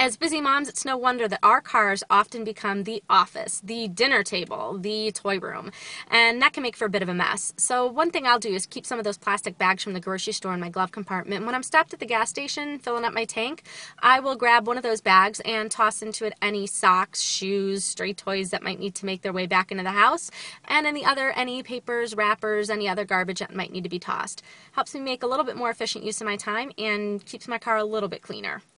As busy moms, it's no wonder that our cars often become the office, the dinner table, the toy room, and that can make for a bit of a mess. So one thing I'll do is keep some of those plastic bags from the grocery store in my glove compartment. When I'm stopped at the gas station filling up my tank, I will grab one of those bags and toss into it any socks, shoes, stray toys that might need to make their way back into the house, and any other, any papers, wrappers, any other garbage that might need to be tossed. Helps me make a little bit more efficient use of my time and keeps my car a little bit cleaner.